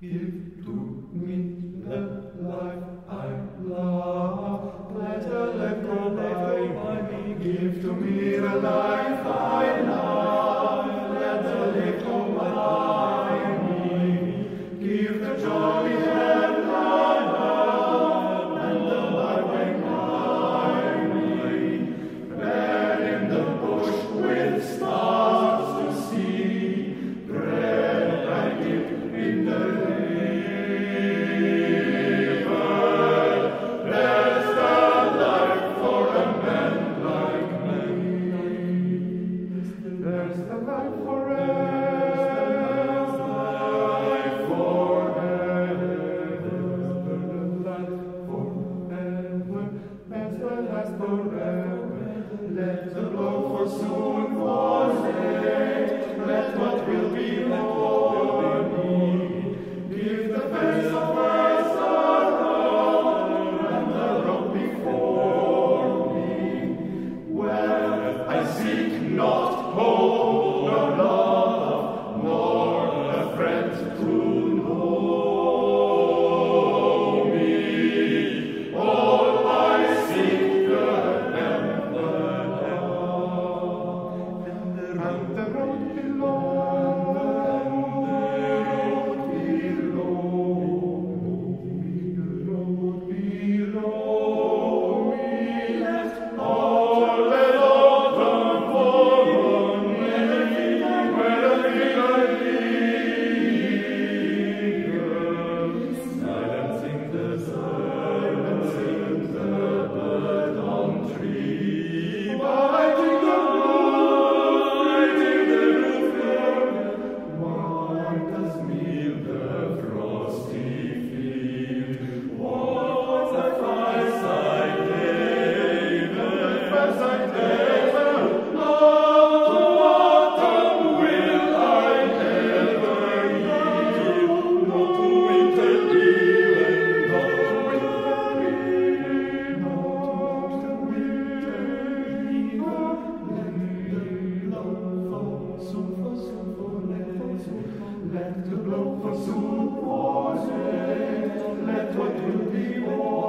que tu me as the. Let the blow for soon was. Let what will be Glück versucht, was er, let what will be, what